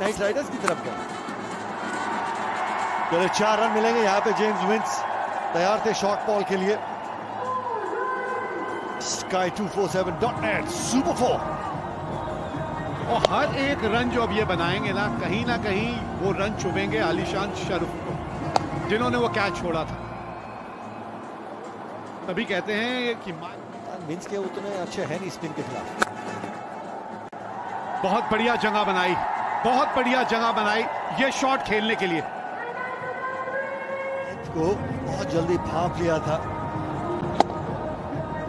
Night Riders की तरफ़ का चलो चार रन मिलेंगे यहाँ पे जेम्स विंस तैयार थे शॉर्ट बॉल के लिए। Sky two four seven dot net super four और हर एक रन जो अब ये बनाएँगे ना कहीं ना कहीं वो रन चुभेंगे आलिशान शरीफ को जिन्होंने वो कैच छोड़ा था। तभी कहते हैं कि विंस के उतने अच्छे हैं नहीं स्पिन के खिलाफ। बहुत बढ़िया जगह बनाई। बहुत बढ़िया जगह बनाई ये शॉट खेलने के लिए। को बहुत जल्दी भाप लिया था।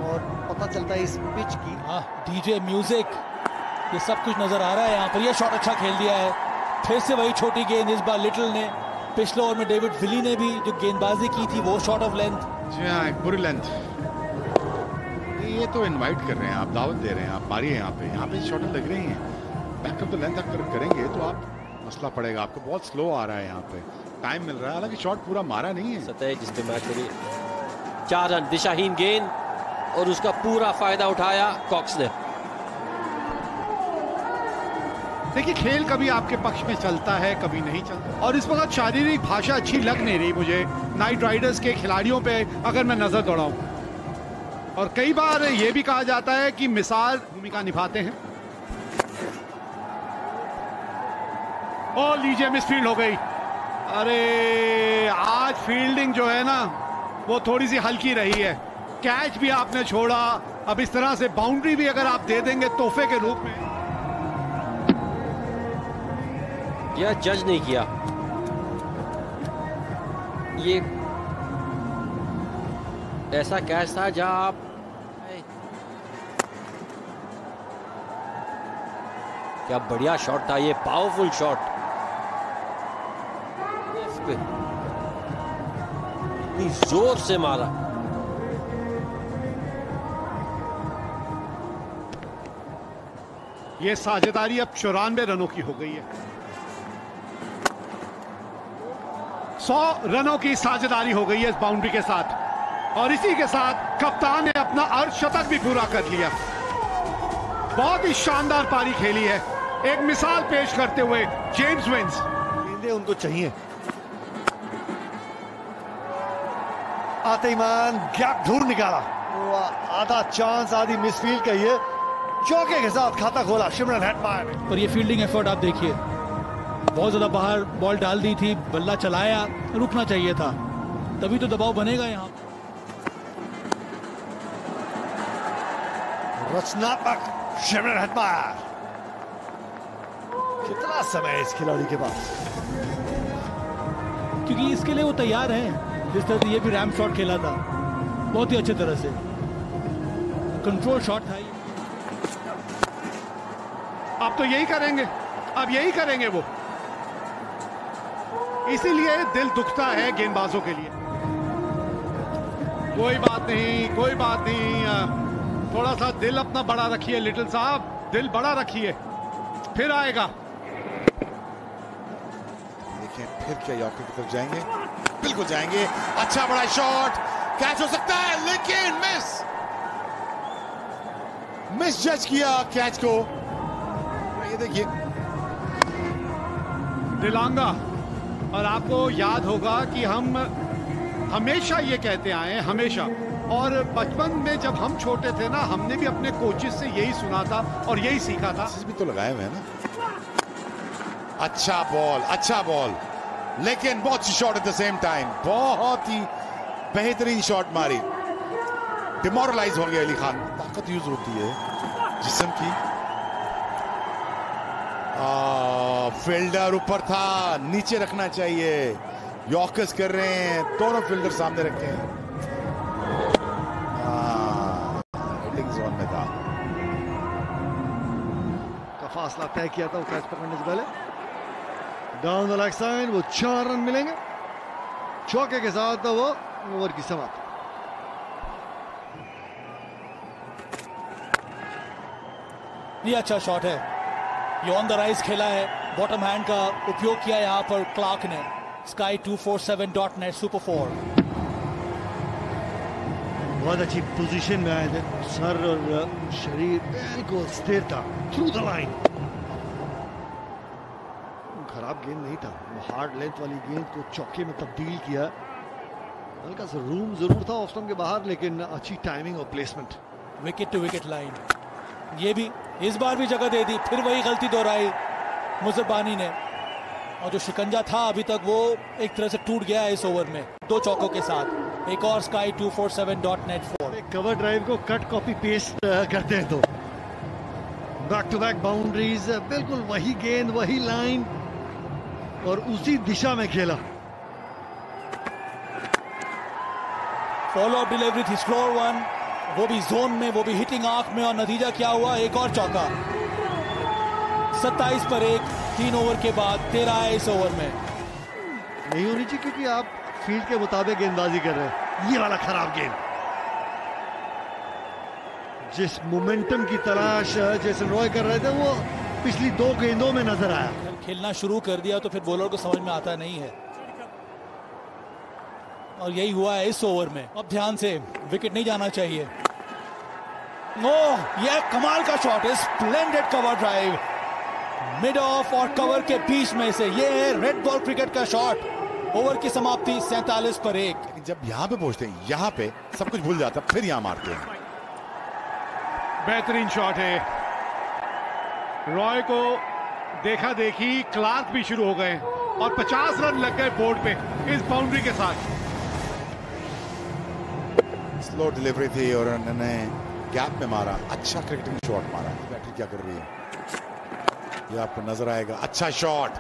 और पता चलता है इस पिच की। हाँ डीजे म्यूज़िक ये सब कुछ नज़र आ रहा है यहाँ पर। ये शॉट अच्छा खेल दिया है। फिर से वही छोटी गेंद इस बार लिटिल ने। पिछले ओवर में डेविड विली ने भी जो गेंदबाजी की थी वो शॉट ऑफ़ लेंथ जी हाँ एक बुरी लेंथ ये तो इनवाइट कर रहे हैं आप दावत दे रहे हैं आप मारिए यहाँ पे। यहाँ पे शॉट लग रही हैं। बैकअप द लेंथ अगर करेंगे तो आप मसला पड़ेगा आपको बहुत स्लो आ रहा है यहाँ पे। टाइम मिल रहा है हालाँकि शॉट पूरा मारा नहीं है। सतह जिसपे मैच रही चार रन दिशाहीन गेंद और उसका पूरा फ़ायदा उठाया कॉक्स ने। देखिए खेल कभी आपके पक्ष में चलता है कभी नहीं चलता। और इस वक्त शारीरिक भाषा अच्छी लग नहीं रही मुझे। नाइट राइडर्स के खिलाड़ियों पे अगर मैं नज़र दौड़ाऊं। और कई बार ये भी कहा जाता है कि मिसाल भूमिका निभाते हैं। और लीजिए मिस फ़ील्ड हो गई। अरे, आज फील्डिंग जो है ना, वो थोड़ी सी हल्की रही है। कैच भी आपने छोड़ा। अब इस तरह से बाउंड्री भी अगर आप दे देंगे तोहफे के रूप में। यह जज नहीं किया। ये ऐसा कैच था जहाँ आप क्या बढ़िया शॉट था ये पावरफुल शॉट इतनी ज़ोर से मारा। ये साझेदारी अब चौरानवे रनों की हो गई है। सौ रनों की साझेदारी हो गई है इस बाउंड्री के साथ। और इसी के साथ कप्तान ने अपना अर्धशतक भी पूरा कर लिया। बहुत ही शानदार पारी खेली है। एक मिसाल पेश करते हुए जेम्स विंस। गेंदे उनको चाहिए। आते ईमान गैप ढूंढ निकाला। आधा चांस आधी मिसफील्ड कही है चौके के साथ खाता खोला शिमरन हेटमायर ने पर ये फील्डिंग एफर्ट आप देखिए। बहुत ज़्यादा बाहर बॉल डाल दी थी बल्ला चलाया रुकना चाहिए था। तभी तो दबाव बनेगा यहाँ। रचनात्मक शिमरन हेटमायर कितना समय है इस खिलाड़ी के पास? क्योंकि इसके लिए वो तैयार है। जिस तरह से ये भी रैम शॉट खेला था बहुत ही अच्छे तरह से। कंट्रोल शॉट था आप तो यही करेंगे अब यही करेंगे वो। इसीलिए दिल दुखता है गेंदबाजों के लिए। कोई बात नहीं कोई बात नहीं थोड़ा सा दिल अपना बड़ा रखिए लिटिल साहब दिल बड़ा रखिए। फिर आएगा। देखिए फिर क्या यॉर्कर की तरफ़ जाएँगे? बिल्कुल जाएँगे अच्छा बड़ा शॉट कैच हो सकता है लेकिन मिस मिस जज किया कैच को। ये देखिए। दिलांगा और आपको याद होगा कि हम हमेशा ये कहते आए हमेशा। और बचपन में जब हम छोटे थे ना हमने भी अपने कोचेस से यही सुना था और यही सीखा था। भी तो लगाए हुए हैं ना। अच्छा बॉल अच्छा बॉल लेकिन बहुत सी shot at the same time बहुत ही बेहतरीन शॉट मारी। डिमोरलाइज होंगे अली खान। ताकत यूज़ होती है जिसम की। फील्डर ऊपर था, नीचे रखना चाहिए। यॉकर्स कर रहे हैं, दोनों फील्डर सामने रखे हैं। फासला तय किया था कैच पकड़ने से पहले डाउन द लेग साइड वो चार रन मिलेंगे। चौके के साथ वो ओवर की समाप्त। ये अच्छा शॉट है। ये ऑन द राइज खेला है। बॉटम हैंड का उपयोग किया यहाँ पर क्लार्क ने। Sky two four seven dot net super four बहुत अच्छी पोजीशन में आए थे। सर और शरीर बिल्कुल स्थिर था। थ्रू द लाइन खराब गेंद नहीं था। हार्ड लेंथ वाली गेंद को चौके में तब्दील किया। हल्का सा रूम ज़रूर था ऑफ़ के बाहर लेकिन अच्छी टाइमिंग और placement wicket to wicket line ये भी इस बार भी जगह दे दी फिर वही गलती दोहराई मुजरबानी ने। और जो शिकंजा था अभी तक वो एक तरह से टूट गया है इस ओवर में दो चौकों के साथ। एक और sky two four seven dot net four cover drive को कट कॉपी पेस्ट करते हैं तो बैक टू बैक बाउंड्रीज बिल्कुल वही गेंद वही लाइन और उसी दिशा में खेला। फॉलो अप डिलीवरी थी स्लोअर वन वो भी जोन में वो भी हिटिंग आँख में और नतीजा क्या हुआ? एक और चौका। 27 पर एक तीन ओवर के बाद तेरह है इस ओवर में। नहीं होनी चाहिए क्योंकि आप फ़ील्ड के मुताबिक गेंदबाजी कर रहे हैं। ये वाला खराब गेंद। जिस मोमेंटम की तलाश जैसे रॉय कर रहे थे वो पिछली दो गेंदों में नज़र आया। खेलना शुरू कर दिया तो फिर बॉलर को समझ में आता नहीं है। और यही हुआ है इस ओवर में। अब ध्यान से विकेट नहीं जाना चाहिए। ओह यह कमाल का शॉट है। Splendid cover drive mid off और कवर के बीच में से ये है रेड बॉल क्रिकेट का शॉट ओवर की समाप्ति सैतालीस पर एक। जब यहाँ पे पहुँचते हैं यहाँ पे सब कुछ भूल जाता फिर यहाँ मारते हैं। बेहतरीन शॉट है। रॉय को देखा देखी क्लार्क भी शुरू हो गए और 50 रन लग गए बोर्ड पे इस बाउंड्री के साथ। स्लो डिलीवरी थी और उन्होंने गैप में मारा अच्छा क्रिकेटिंग शॉट मारा। बैटरी क्या कर रही है? ये आपको नज़र आएगा। अच्छा शॉट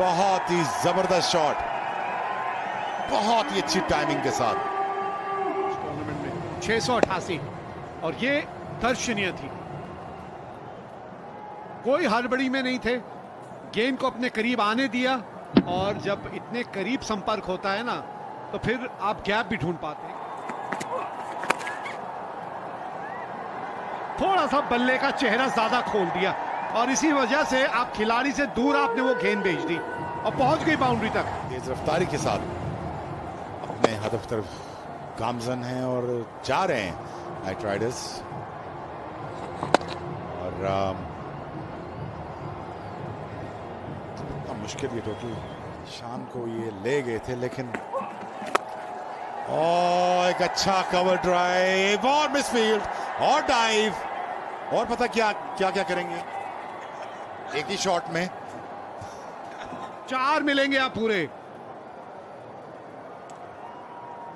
बहुत ही ज़बरदस्त शॉट बहुत ही अच्छी टाइमिंग के साथ। टूर्नामेंट में छह सौ अठासी और ये दर्शनीय थी। कोई हड़बड़ी में नहीं थे। गेंद को अपने करीब आने दिया और जब इतने करीब संपर्क होता है ना तो फिर आप गैप भी ढूंढ पाते हैं। थोड़ा सा बल्ले का चेहरा ज़्यादा खोल दिया और इसी वजह से आप खिलाड़ी से दूर आपने वो गेंद भेज दी और पहुँच गई बाउंड्री तक। तेज रफ्तारी के साथ अपने हदफ तरफ़ गामजन हैं और जा रहे हैं, नाइट राइडर्स। और मुश्किल ये टोटल शाम को ये ले गए थे, लेकिन ओ एक अच्छा कवर ड्राइव और मिसफील्ड और डाइव और पता क्या क्या क्या करेंगे? एक ही शॉट में। चार मिलेंगे आप पूरे।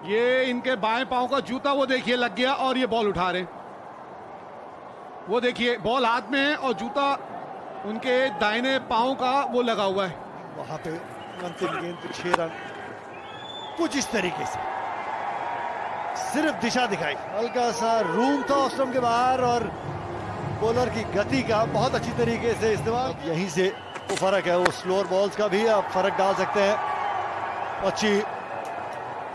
ये इनके बाएँ पाँव का जूता, वो देखिए, लग गया और ये बॉल उठा रहे वो देखिए बॉल हाथ में है और जूता उनके दाहिने पाँव का वो लगा हुआ है। वहाँ पे अंतिम गेंद पे छह रन। कुछ इस तरीके से। सिर्फ़ दिशा दिखाई। हल्का सा रूम था ऑस्ट्रम के बाहर और बॉलर की गति का बहुत अच्छी तरीके से इस्तेमाल। यहीं से वो फ़र्क है, वो स्लोअर बॉल्स का भी आप फ़र्क डाल सकते हैं। अच्छी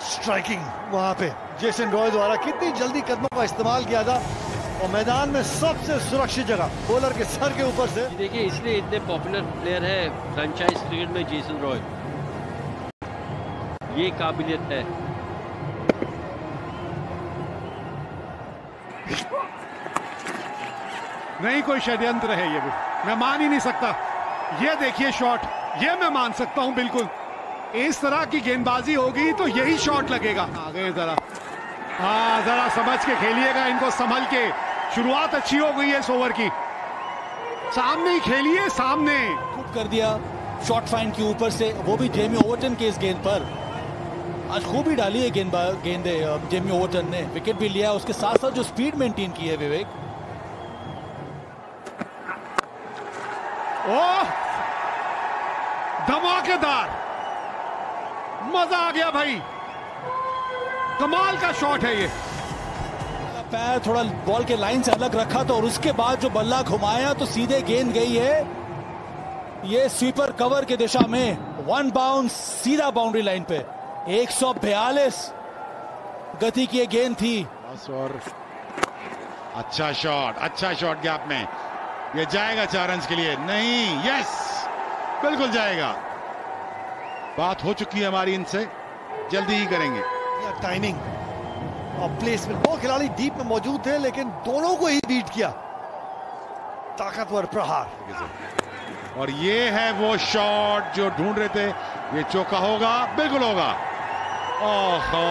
स्ट्राइकिंग वहाँ पे। जेसन रॉय द्वारा कितनी जल्दी कदमों का इस्तेमाल किया था। और मैदान में सबसे सुरक्षित जगह बॉलर के सर के ऊपर से। देखिए इसलिए इतने पॉपुलर प्लेयर है फ्रेंचाइज क्रिकेट में जेसन रॉय ये काबिलियत है। नहीं कोई षड्यंत्र है ये भी। मैं मान ही नहीं सकता। ये देखिए शॉट ये मैं मान सकता हूँ बिल्कुल। इस तरह की गेंदबाजी होगी तो यही शॉट लगेगा। आ गए जरा। हाँ जरा समझ के खेलिएगा इनको संभल के। शुरुआत अच्छी हो गई है इस ओवर की। सामने ही खेलिए सामने। खूब कर दिया शॉर्ट फाइन के ऊपर से वो भी जेमी ओवरटन के इस गेंद पर। आज खूब ही डाली है गेंद गेंदे जेमी ओवरटन ने। विकेट भी लिया उसके साथ साथ जो स्पीड मेंटेन की है विवेक। ओह! धमाकेदार। मज़ा आ गया भाई। कमाल का शॉट है ये। पैर थोड़ा बॉल के लाइन से अलग रखा था और उसके बाद जो बल्ला घुमाया तो सीधे गेंद गई है। ये स्वीपर कवर के दिशा में वन बाउंड सीधा बाउंड्री लाइन पे। 142 गति की गेंद थी। और अच्छा शॉट अच्छा शॉट गैप में। ये जाएगा चार रन के लिए। नहीं यस बिल्कुल जाएगा। बात हो चुकी है हमारी इनसे। जल्दी ही करेंगे। टाइमिंग और प्लेसमेंट दो खिलाड़ी डीप में मौजूद थे लेकिन दोनों को ही बीट किया। ताकतवर प्रहार। और ये है वो शॉट जो ढूंढ रहे थे। ये चौका होगा बिल्कुल होगा। ओहो।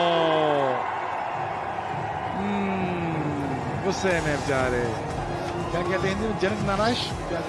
हम्म, गुस्से में बेचारे। क्या कहते हैं हिंदी में जनक नाराज़? क्या?